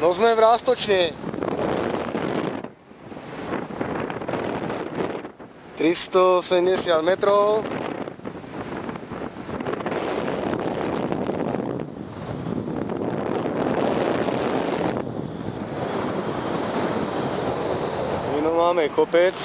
No sme v Rástočne. 370 metrov. No máme kopec.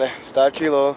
Dobre, stačilo.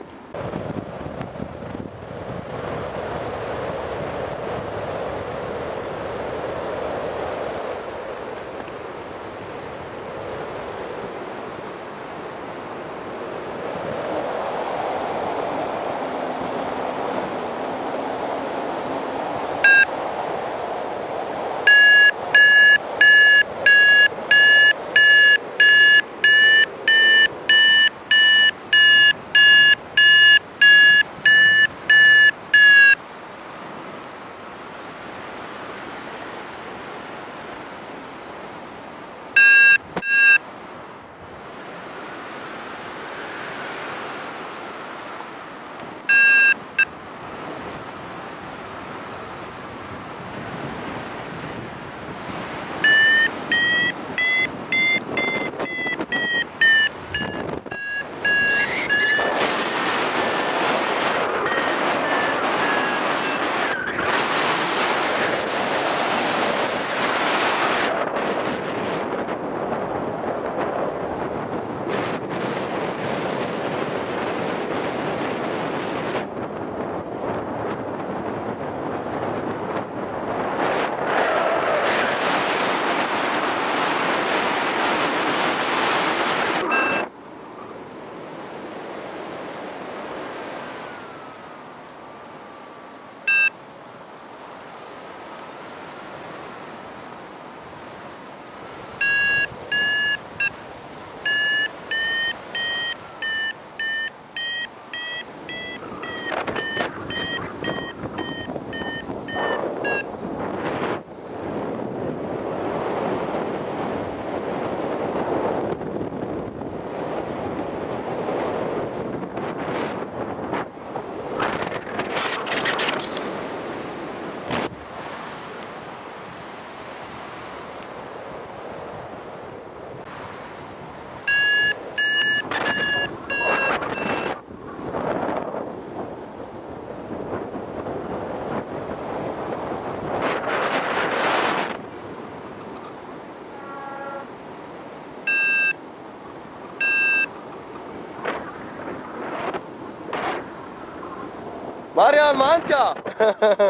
Marian, ťa!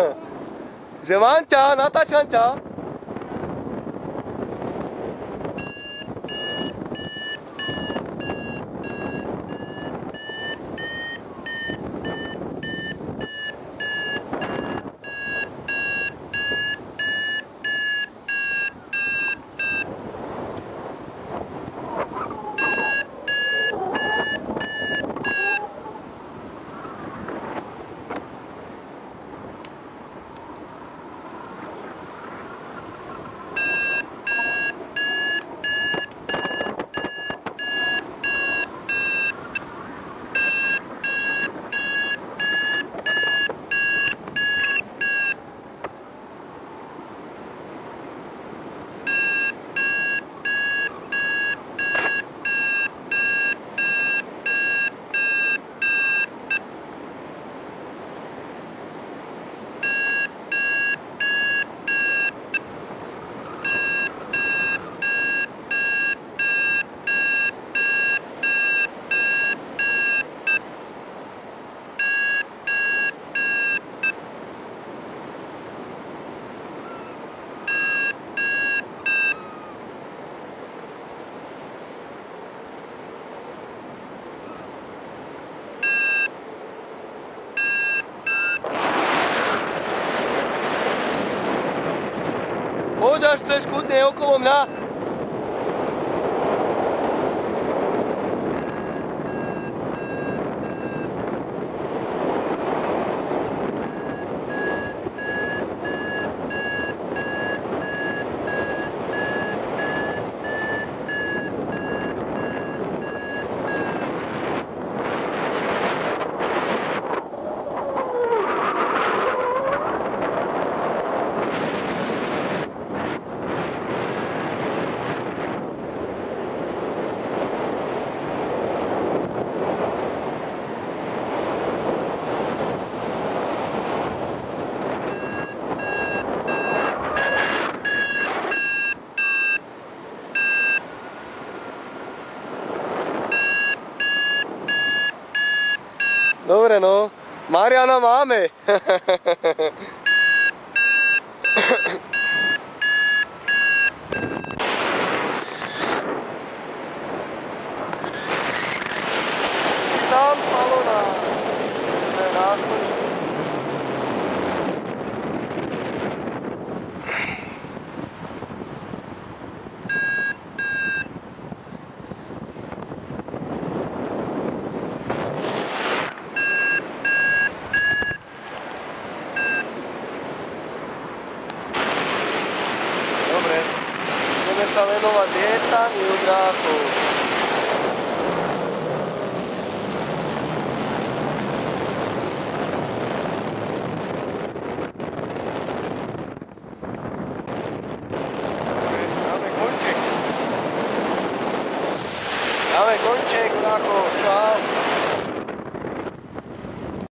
že ťa, natáčam ťa. Başta Şkut ne yok. Dobre no, Mariana máme. のはデータニュー